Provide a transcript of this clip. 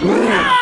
No!